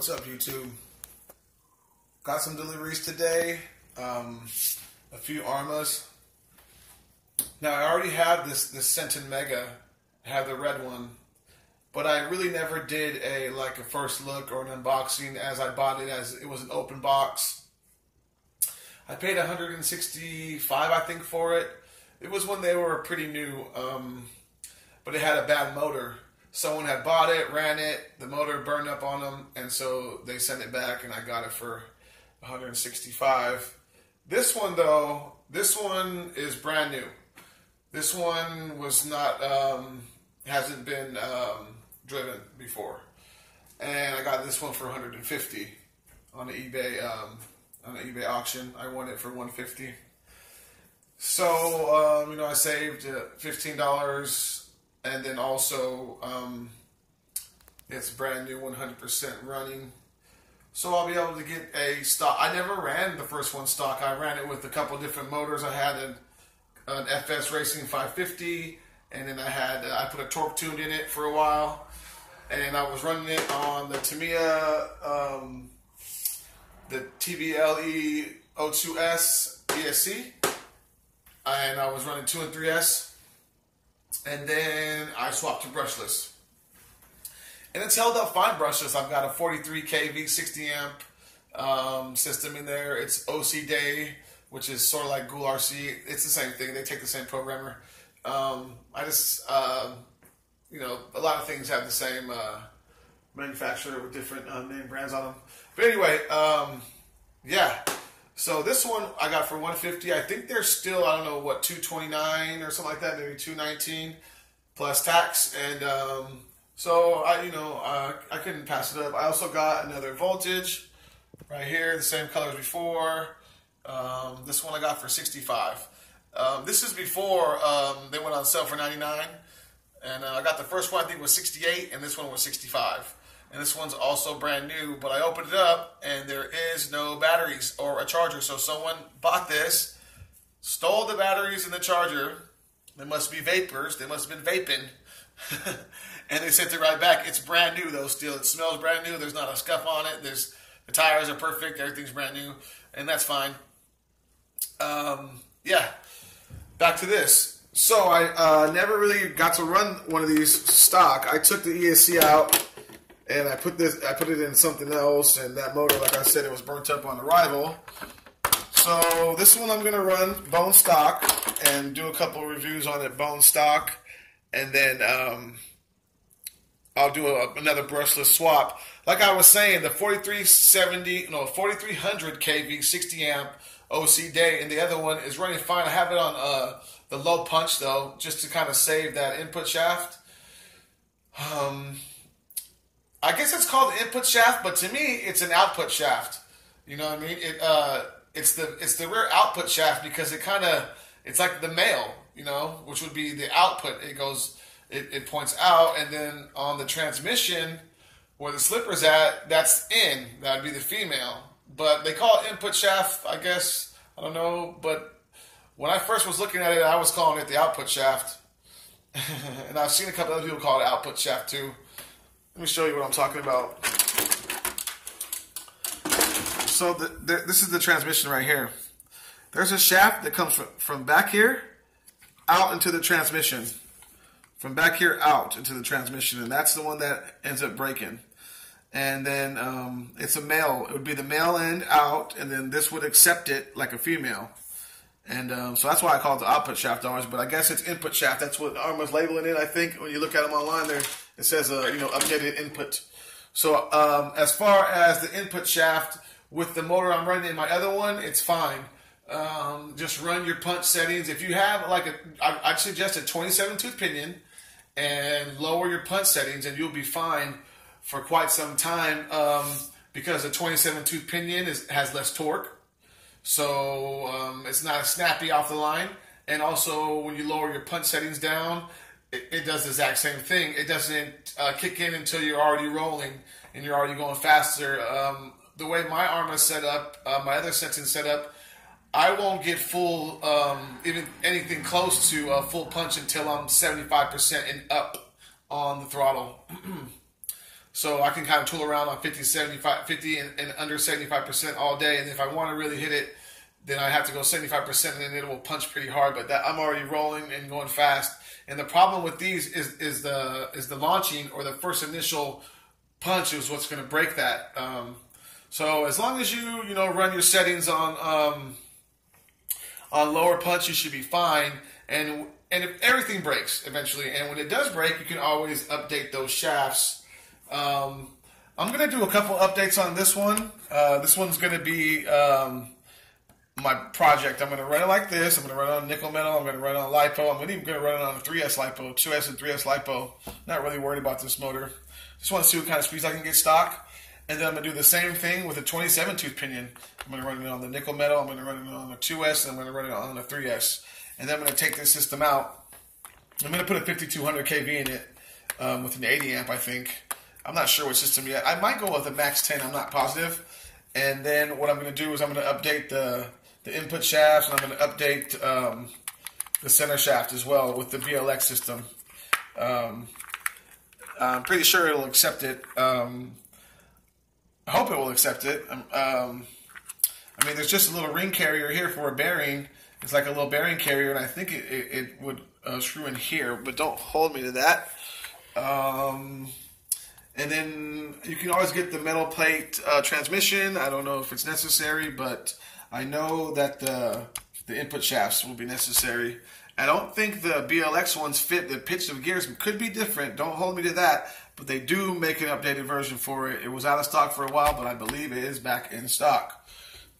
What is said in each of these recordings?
What's up, YouTube? Got some deliveries today. Um, a few Arrmas. Now I already have this this Senton Mega. I have the red one, but I really never did a like a first look or an unboxing as I bought it as it was an open box. I paid 165, I think, for it. It was when they were pretty new, um, but it had a bad motor someone had bought it, ran it, the motor burned up on them, and so they sent it back, and I got it for 165. This one though, this one is brand new. This one was not, um, hasn't been um, driven before, and I got this one for 150 on the eBay um, on the eBay auction. I won it for 150. So um, you know, I saved uh, fifteen dollars and then also um, it's brand new 100% running. So I'll be able to get a stock. I never ran the first one stock. I ran it with a couple different motors. I had an, an FS Racing 550 and then I had I put a torque tuned in it for a while. And I was running it on the Tamiya um, the TBLE 02S ESC and I was running 2 and 3S and then I swapped to brushless. And it's held up fine brushless. I've got a 43 kV 60 amp um, system in there. It's OC Day, which is sort of like Gool RC. It's the same thing. They take the same programmer. Um, I just, uh, you know, a lot of things have the same uh, manufacturer with different uh, name brands on them. But anyway, um, yeah. So this one I got for 150. I think they're still I don't know what 229 or something like that, maybe 219 plus tax. And um, so I you know uh, I couldn't pass it up. I also got another voltage right here, the same color as before. Um, this one I got for 65. Um, this is before um, they went on sale for 99. And uh, I got the first one I think was 68, and this one was 65 and this one's also brand new. But I opened it up, and there is no batteries or a charger. So someone bought this, stole the batteries and the charger. They must be vapors. They must have been vaping. and they sent it right back. It's brand new though. Still, it smells brand new. There's not a scuff on it. There's the tires are perfect. Everything's brand new, and that's fine. Um, yeah. Back to this. So I uh, never really got to run one of these stock. I took the ESC out and I put this, I put it in something else, and that motor, like I said, it was burnt up on arrival. So this one I'm gonna run bone stock and do a couple reviews on it bone stock, and then um, I'll do a, another brushless swap. Like I was saying, the 4370, no 4300 kV 60 amp OC day, and the other one is running fine. I have it on uh, the low punch though, just to kind of save that input shaft. Um, I guess it's called the input shaft, but to me, it's an output shaft. You know what I mean? It uh, it's the it's the rear output shaft because it kind of it's like the male, you know, which would be the output. It goes, it, it points out, and then on the transmission, where the slipper's at, that's in. That'd be the female. But they call it input shaft, I guess. I don't know, but when I first was looking at it, I was calling it the output shaft, and I've seen a couple other people call it output shaft too. Let me show you what I'm talking about. So the, the, this is the transmission right here. There's a shaft that comes from, from back here out into the transmission. From back here out into the transmission. And that's the one that ends up breaking. And then um, it's a male. It would be the male end out, and then this would accept it like a female. And um, so that's why I call it the output shaft arms, But I guess it's input shaft. That's what Arrma's labeling it. I think when you look at them online, there it says uh, you know updated input. So um, as far as the input shaft with the motor I'm running in my other one, it's fine. Um, just run your punch settings. If you have like a, I, I'd suggest a 27 tooth pinion and lower your punch settings, and you'll be fine for quite some time. Um, because a 27 tooth pinion is, has less torque so um, it's not snappy off the line. And also, when you lower your punch settings down, it, it does the exact same thing. It doesn't uh, kick in until you're already rolling and you're already going faster. Um, the way my Arrma is set up, uh, my other Senton set up, I won't get full, um, even anything close to a full punch until I'm 75% and up on the throttle. So I can kind of tool around on 50, 75, 50 and, and under 75% all day. And if I want to really hit it, then I have to go 75% and then it will punch pretty hard. But that I'm already rolling and going fast. And the problem with these is, is the is the launching or the first initial punch is what's going to break that. Um, so as long as you you know run your settings on um, on lower punch, you should be fine. And and if everything breaks eventually, and when it does break, you can always update those shafts. Um, I'm gonna do a couple updates on this one. Uh, this one's gonna be um, my project. I'm gonna run it like this. I'm gonna run it on nickel metal. I'm gonna run it on lipo. I'm even gonna run it on a 3S lipo, 2S and 3S lipo. Not really worried about this motor. Just want to see what kind of speeds I can get stock. And then I'm going to do the same thing with a 27 tooth pinion. I'm going to run it on the nickel metal, I'm going to run it on the 2S, and I'm going to run it on the 3S. And then I'm going to take this system out. I'm going to put a 5200 kV in it um, with an 80 amp, I think. I'm not sure what system yet. I might go with a Max 10, I'm not positive. And then what I'm going to do is I'm going to update the, the input shafts, and I'm going to update um, the center shaft as well with the BLX system. Um, I'm pretty sure it'll accept it. Um, I hope it will accept it. Um, um, I mean, there's just a little ring carrier here for a bearing. It's like a little bearing carrier, and I think it, it, it would uh, screw in here, but don't hold me to that. Um, and then you can always get the metal plate uh, transmission. I don't know if it's necessary, but I know that the, the input shafts will be necessary. I don't think the BLX ones fit. The pitch of gears could be different. Don't hold me to that. But they do make an updated version for it. It was out of stock for a while, but I believe it is back in stock.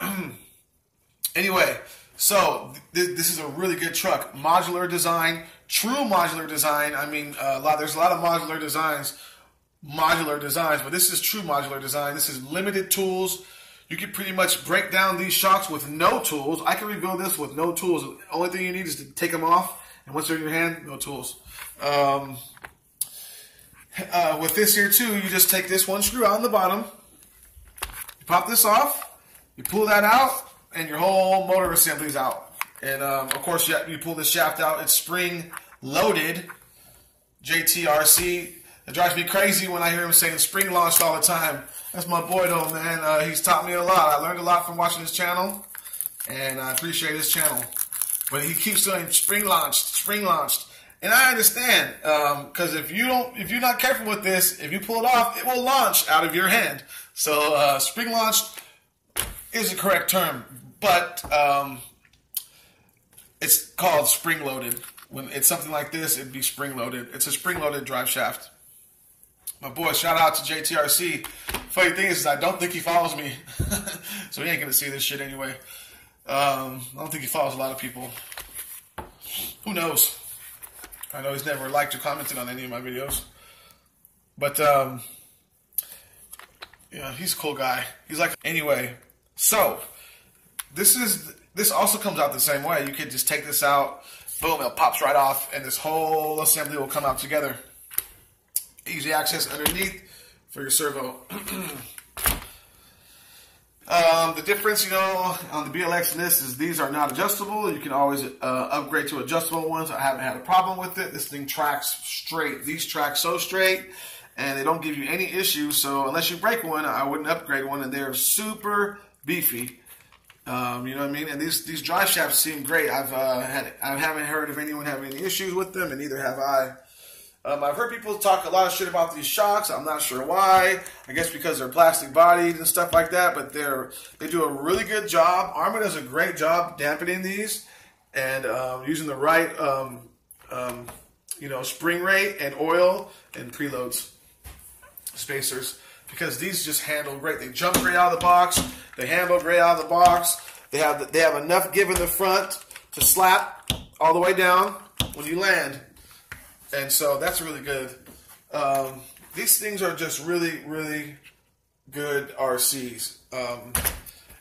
anyway, so th- this is a really good truck. Modular design, true modular design. I mean, uh, a lot. There's a lot of modular designs, modular designs, but this is true modular design. This is limited tools you can pretty much break down these shocks with no tools. I can rebuild this with no tools. The only thing you need is to take them off, and once they're in your hand, no tools. Um, uh, with this here too, you just take this one screw out on the bottom, you pop this off, you pull that out, and your whole motor assembly is out. And um, of course, you, you pull the shaft out. It's spring loaded. JTRC. It drives me crazy when I hear him saying spring launched all the time. That's my boy, though, man. Uh, he's taught me a lot. I learned a lot from watching his channel, and I appreciate his channel. But he keeps saying spring launched, spring launched, and I understand because um, if you don't, if you're not careful with this, if you pull it off, it will launch out of your hand. So uh, spring launched is the correct term, but um, it's called spring loaded. When it's something like this, it'd be spring loaded. It's a spring loaded drive shaft. My boy, shout out to JTRC. Funny thing is, I don't think he follows me, so he ain't gonna see this shit anyway. Um, I don't think he follows a lot of people. Who knows? I know he's never liked or commented on any of my videos, but um, yeah, he's a cool guy. He's like anyway. So this is this also comes out the same way. You could just take this out, boom, it pops right off, and this whole assembly will come out together easy access underneath for your servo. um, the difference, you know, on the BLX this is these are not adjustable. You can always uh, upgrade to adjustable ones. I haven't had a problem with it. This thing tracks straight. These track so straight and they don't give you any issues. So unless you break one, I wouldn't upgrade one. And they're super beefy. Um, you know what I mean? And these these drive shafts seem great. I've uh, had I haven't heard of anyone having any issues with them, and neither have I. Um, I've heard people talk a lot of shit about these shocks. I'm not sure why. I guess because they're plastic bodied and stuff like that. But they're they do a really good job. Arrma does a great job dampening these and um, using the right um, um, you know spring rate and oil and preloads spacers because these just handle great. They jump great out of the box. They handle great out of the box. They have they have enough give in the front to slap all the way down when you land and so that's really good. Um, these things are just really, really good RCs. Um,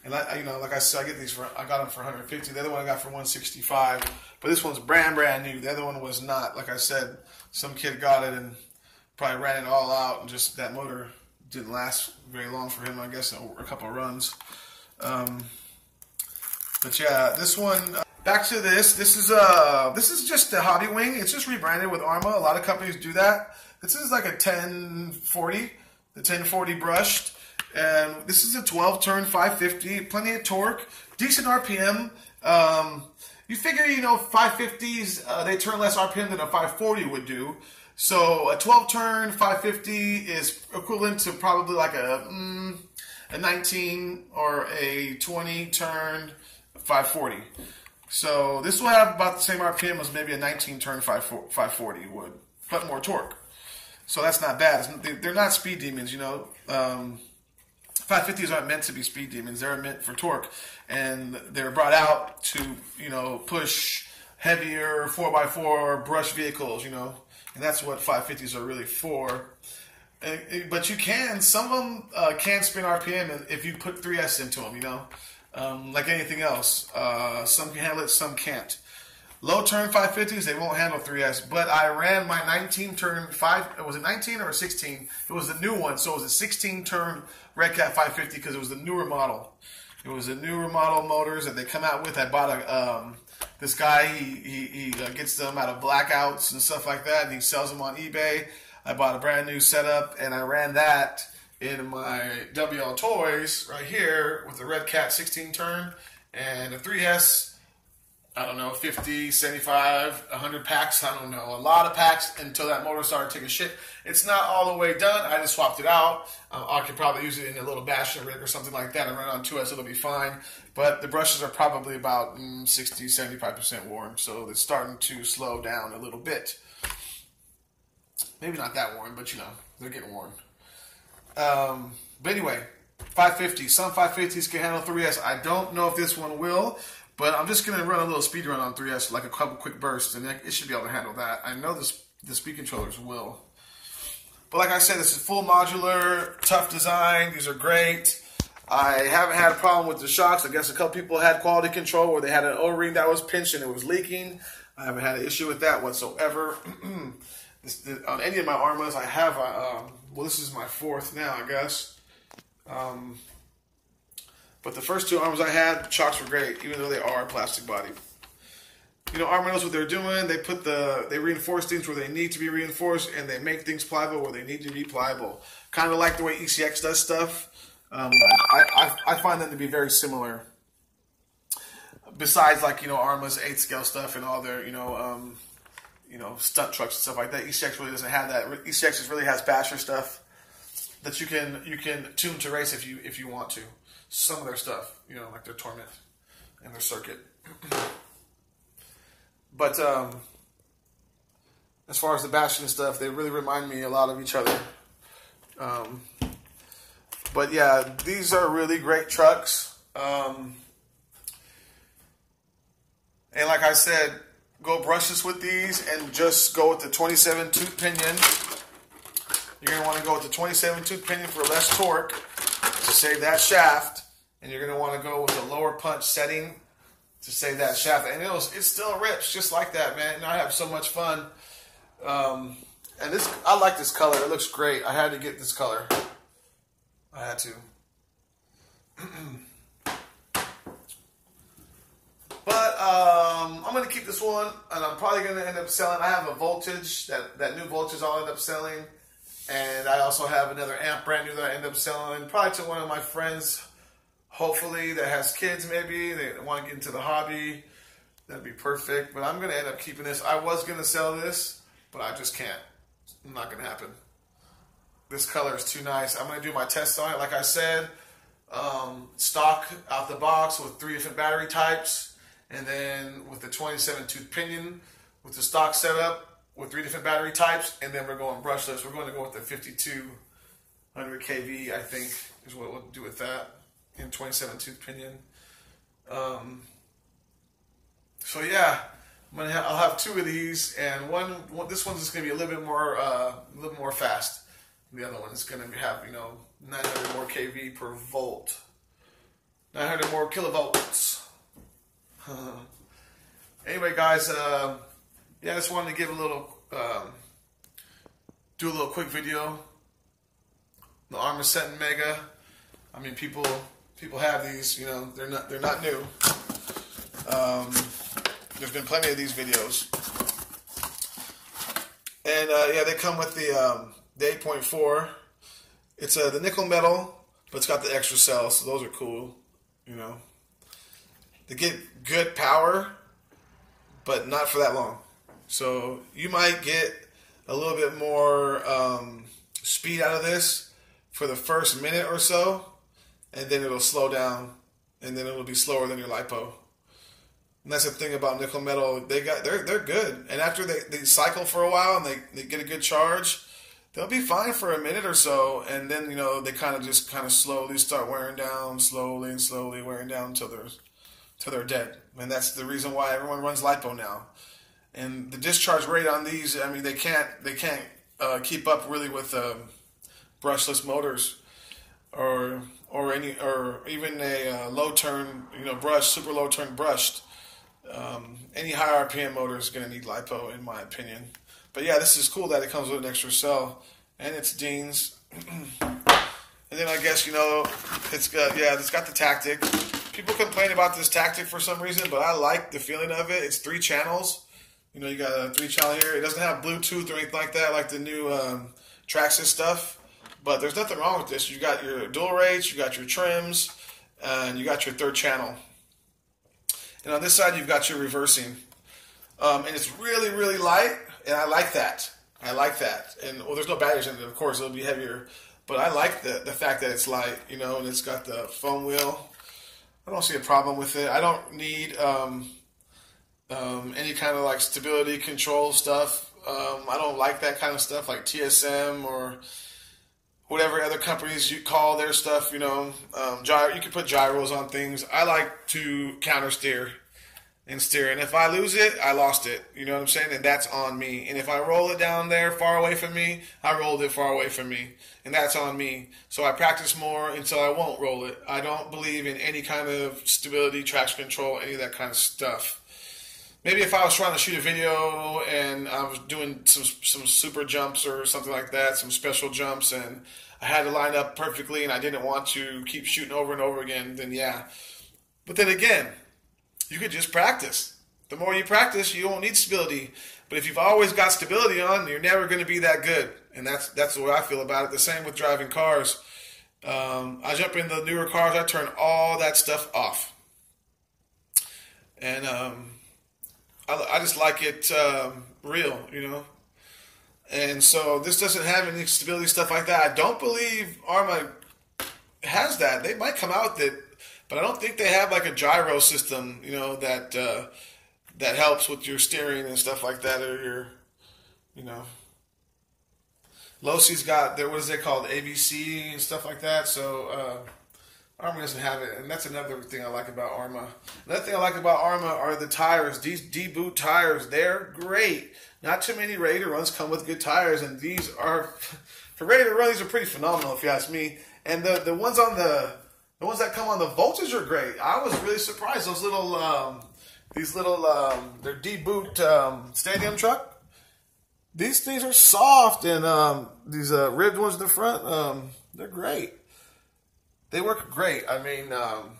and I, you know, like I said, I get these for I got them for 150. The other one I got for 165. But this one's brand brand new. The other one was not. Like I said, some kid got it and probably ran it all out, and just that motor didn't last very long for him. I guess a, a couple runs. Um, but yeah, this one. Back to this. This is uh this is just the Hobbywing. It's just rebranded with Arrma. A lot of companies do that. This is like a 1040. the 1040 brushed. And this is a 12 turn 550, plenty of torque, decent RPM. Um, you figure, you know, 550s, uh, they turn less RPM than a 540 would do. So a 12 turn 550 is equivalent to probably like a, mm, a 19 or a 20 turn 540. So this will have about the same RPM as maybe a 19 turn 540 would, but more torque. So that's not bad. They're not speed demons, you know. Um, 550s aren't meant to be speed demons. They're meant for torque, and they're brought out to you know push heavier 4x4 brush vehicles, you know, and that's what 550s are really for. But you can, some of them uh, can spin RPM if you put 3S into them, you know, um, like anything else. Uh, some can handle it, some can't. Low turn 550s, they won't handle 3S, but I ran my 19 turn 5, was it 19 or 16? It was the new one, so it was a 16 turn Redcat 550 because it was the newer model. It was the newer model motors that they come out with. I bought a, um, this guy, he, he, he uh, gets them out of blackouts and stuff like that, and he sells them on eBay. I bought a brand new setup, and I ran that in my WL Toys right here with the Redcat 16 turn and a 3S I don't know, 50, 75, 100 packs. I don't know. A lot of packs until that motor started taking shit. It's not all the way done. I just swapped it out. Uh, I could probably use it in a little bashing rig or something like that and run on 2S. It'll be fine. But the brushes are probably about mm, 60, 75% worn. So it's starting to slow down a little bit. Maybe not that worn, but you know, they're getting worn. Um, but anyway, 550. Some 550s can handle 3S. I don't know if this one will. But I'm just going to run a little speed run on 3S, like a couple quick bursts, and it should be able to handle that. I know this, the speed controllers will. But like I said, this is full modular, tough design. These are great. I haven't had a problem with the shocks. I guess a couple people had quality control where they had an O-ring that was pinched and it was leaking. I haven't had an issue with that whatsoever. this, on any of my Arrmas, I have, a, um, well, this is my fourth now, I guess. Um, but the first two arms I had, chocks were great, even though they are plastic body. You know, Arrma knows what they're doing. They put the they reinforce things where they need to be reinforced, and they make things pliable where they need to be pliable. Kind of like the way ECX does stuff. Um, I, I, I find them to be very similar. Besides, like you know, Arrma's eighth scale stuff and all their you know um, you know stunt trucks and stuff like that. ECX really doesn't have that. ECX really has basher stuff that you can you can tune to race if you if you want to some of their stuff, you know, like their torment and their circuit. but um, as far as the basher stuff, they really remind me a lot of each other. Um, but yeah, these are really great trucks. Um, and like I said, go brushless with these and just go with the 27 tooth pinion. You're going to want to go with the 27 tooth pinion for less torque to save that shaft, and you're going to want to go with a lower punch setting to save that shaft. And it'll, it still rips just like that, man. And I have so much fun. Um, and this, I like this color. It looks great. I had to get this color. I had to. but um, I'm gonna keep this one, and I'm probably gonna end up selling. I have a voltage that that new voltage I'll end up selling. And I also have another amp brand new that I end up selling probably to one of my friends, hopefully, that has kids maybe. They want to get into the hobby. That'd be perfect. But I'm going to end up keeping this. I was going to sell this, but I just can't. It's not going to happen. This color is too nice. I'm going to do my test on it. Like I said, um, stock out the box with three different battery types. And then with the 27 tooth pinion with the stock setup, with three different battery types, and then we're going brushless. We're going to go with the 5200 kV, I think, is what we'll do with that in 27 tooth pinion. Um, so yeah, I'm gonna have, I'll have two of these, and one, one this one's just gonna be a little bit more uh, a little more fast. The other one is gonna have you know 900 more kV per volt, 900 more kilovolts. anyway, guys. Uh, yeah, I just wanted to give a little, um, do a little quick video. The Arrma Senton Mega. I mean, people people have these. You know, they're not they're not new. Um, there's been plenty of these videos, and uh, yeah, they come with the um, the 8.4 It's a the nickel metal, but it's got the extra cells, so those are cool. You know, they get good power, but not for that long. So you might get a little bit more um, speed out of this for the first minute or so, and then it'll slow down, and then it'll be slower than your lipo. And that's the thing about nickel metal; they got they're they're good, and after they, they cycle for a while and they, they get a good charge, they'll be fine for a minute or so, and then you know they kind of just kind of slowly start wearing down, slowly and slowly wearing down until they're till they're dead. And that's the reason why everyone runs lipo now. And the discharge rate on these, I mean, they can't they can't uh, keep up really with um, brushless motors or or any or even a uh, low turn you know brush super low turn brushed. Um, any high RPM motor is going to need lipo, in my opinion. But yeah, this is cool that it comes with an extra cell, and it's Dean's. and then I guess you know it's got yeah, it's got the tactic. People complain about this tactic for some reason, but I like the feeling of it. It's three channels. You know, you got a three channel here. It doesn't have Bluetooth or anything like that, like the new um, Traxxas stuff. But there's nothing wrong with this. You got your dual rates, you got your trims, and you got your third channel. And on this side, you've got your reversing. Um, and it's really, really light and I like that. I like that. And well, there's no batteries in it, of course. It'll be heavier, but I like the the fact that it's light, you know, and it's got the foam wheel. I don't see a problem with it. I don't need um, um, any kind of like stability control stuff. Um, I don't like that kind of stuff, like TSM or whatever other companies you call their stuff. You know, um, gyro. You can put gyros on things. I like to counter steer and steer. And if I lose it, I lost it. You know what I'm saying? And that's on me. And if I roll it down there far away from me, I rolled it far away from me. And that's on me. So I practice more until I won't roll it. I don't believe in any kind of stability, traction control, any of that kind of stuff. Maybe if I was trying to shoot a video and I was doing some some super jumps or something like that, some special jumps, and I had to line up perfectly and I didn't want to keep shooting over and over again, then yeah. But then again, you could just practice. The more you practice, you won't need stability. But if you've always got stability on, you're never going to be that good. And that's that's the way I feel about it. The same with driving cars. Um, I jump in the newer cars, I turn all that stuff off, and um, I, I, just like it um, real, you know. And so this doesn't have any stability stuff like that. I don't believe Arrma has that. They might come out with it but I don't think they have like a gyro system, you know, that uh, that helps with your steering and stuff like that, or your, you know. Losi's got their what is it called AVC and stuff like that. So uh, Arrma doesn't have it, and that's another thing I like about Arrma. Another thing I like about Arrma are the tires. These D boot tires, they're great. Not too many to runs come with good tires, and these are for ready to run. These are pretty phenomenal, if you ask me. And the the ones on the the ones that come on the Voltage are great. I was really surprised. Those little, um, these little, um, they're D-boot um, stadium truck. These things are soft, and um, these uh, ribbed ones in the front, um, they're great. They work great. I mean, um,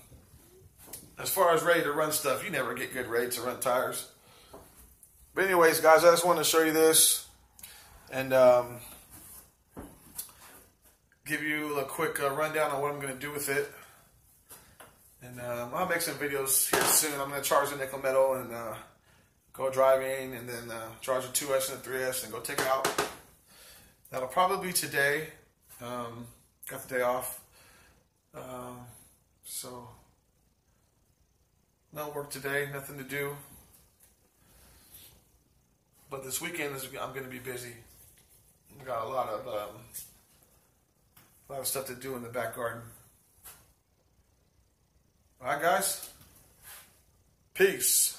as far as ready to run stuff, you never get good ready to run tires. But anyways, guys, I just wanted to show you this, and um, give you a quick uh, rundown on what I'm going to do with it. And um, I'll make some videos here soon. I'm going to charge the nickel metal and uh, go driving and then uh, charge the 2S and the 3S and go take it out. That'll probably be today. Um, got the day off. Uh, so, no work today, nothing to do. But this weekend is I'm going to be busy. I got a lot of um, a lot of stuff to do in the back garden. All right, guys. Peace.